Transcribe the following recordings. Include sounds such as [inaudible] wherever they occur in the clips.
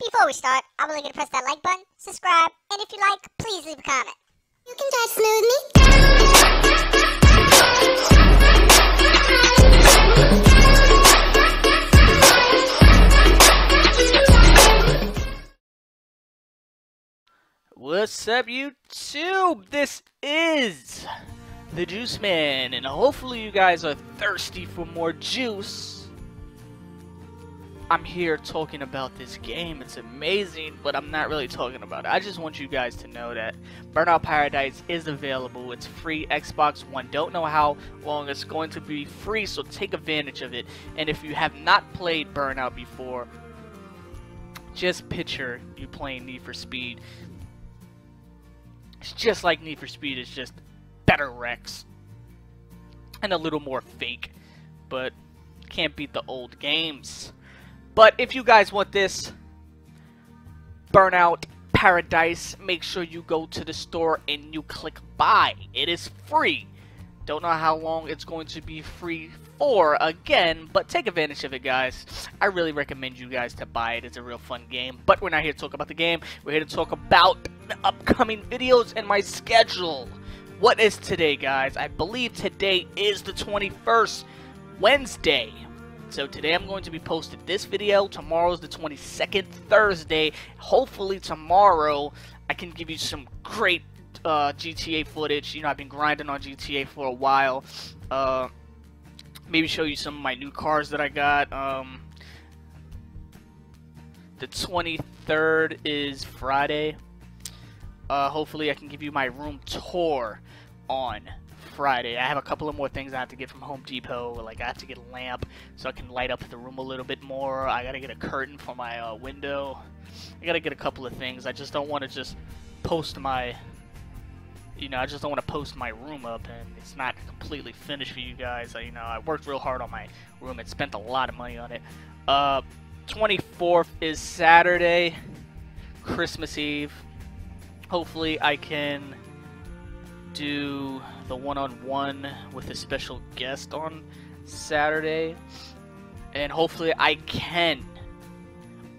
Before we start, I would like you to press that like button, subscribe, and if you like, please leave a comment. You can touch smooth me. What's up, YouTube? This is the Juice Man, and hopefully, you guys are thirsty for more juice. I'm here talking about this game. It's amazing, but I'm not really talking about it. I just want you guys to know that Burnout Paradise is available. It's free Xbox One. Don't know how long it's going to be free, so take advantage of it. And if you have not played Burnout before, just picture you playing Need for Speed. It's just like Need for Speed, it's just better wrecks. And a little more fake. But can't beat the old games. But if you guys want this Burnout Paradise, make sure you go to the store and you click buy. It is free. Don't know how long it's going to be free for again, but take advantage of it, guys. I really recommend you guys to buy it. It's a real fun game. But we're not here to talk about the game. We're here to talk about the upcoming videos and my schedule. What is today, guys? I believe today is the 21st, Wednesday. So today I'm going to be posting this video. Tomorrow's the 22nd, Thursday. Hopefully tomorrow I can give you some great uh, GTA footage. You know, I've been grinding on GTA for a while. Uh, maybe show you some of my new cars that I got. Um, the 23rd is Friday. Uh, hopefully I can give you my room tour on Friday. I have a couple of more things I have to get from Home Depot. Like I have to get a lamp so I can light up the room a little bit more. I gotta get a curtain for my uh, window. I gotta get a couple of things. I just don't want to just post my, you know, I just don't want to post my room up and it's not completely finished for you guys. I, you know, I worked real hard on my room and spent a lot of money on it. Uh, 24th is Saturday, Christmas Eve. Hopefully I can do the one-on-one with a special guest on Saturday and hopefully I can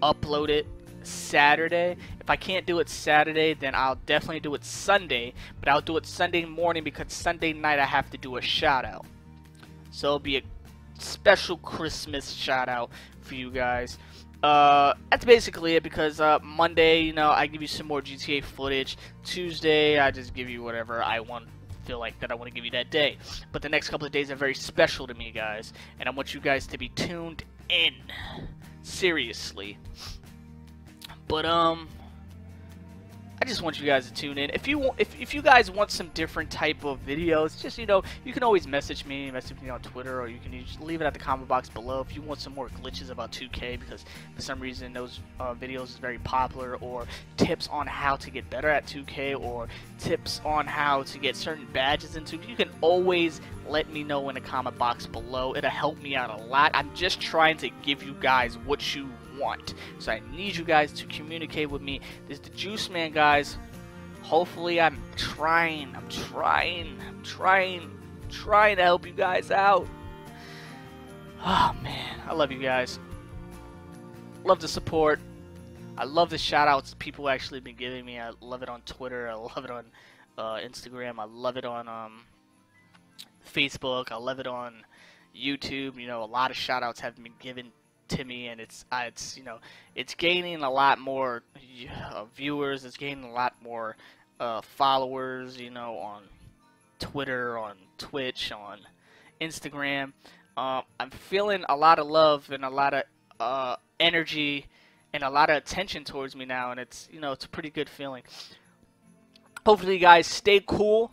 upload it Saturday. If I can't do it Saturday, then I'll definitely do it Sunday, but I'll do it Sunday morning because Sunday night I have to do a shout out. So it'll be a special Christmas shout out for you guys. Uh, that's basically it because uh, Monday, you know, I give you some more GTA footage. Tuesday, I just give you whatever I want, feel like that I want to give you that day. But the next couple of days are very special to me, guys, and I want you guys to be tuned in. Seriously. But um, I just want you guys to tune in. If you want, if, if you guys want some different type of videos, just you know, you can always message me, message me on Twitter, or you can just leave it at the comment box below. If you want some more glitches about 2K, because for some reason those uh, videos is very popular, or tips on how to get better at 2K, or tips on how to get certain badges into, you can always let me know in the comment box below. It'll help me out a lot. I'm just trying to give you guys what you want. So I need you guys to communicate with me. This is the Juice Man, guys. Hopefully, I'm trying. I'm trying. I'm trying. trying to help you guys out. Oh man, I love you guys. Love the support. I love the shout outs people actually been giving me. I love it on Twitter. I love it on uh, Instagram. I love it on um, Facebook. I love it on YouTube. You know, a lot of shout outs have been given to me, and it's it's you know it's gaining a lot more uh, viewers. It's gaining a lot more uh, followers. You know, on Twitter, on Twitch, on Instagram. Uh, I'm feeling a lot of love and a lot of uh, energy and a lot of attention towards me now, and it's you know it's a pretty good feeling. Hopefully, you guys stay cool.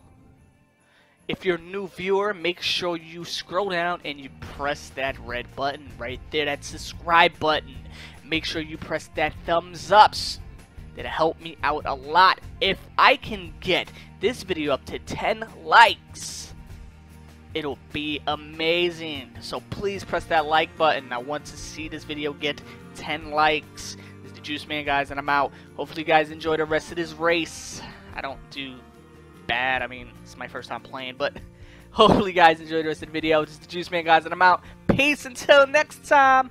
If you're a new viewer, make sure you scroll down and you press that red button right there, that subscribe button. Make sure you press that thumbs ups. That'll help me out a lot. If I can get this video up to 10 likes, it'll be amazing. So please press that like button. I want to see this video get 10 likes. This is the Juice Man, guys, and I'm out. Hopefully you guys enjoy the rest of this race. I don't do bad. I mean, it's my first time playing, but [laughs] hopefully you guys enjoyed the rest of the video. This is the Juice Man, guys, and I'm out. Peace until next time.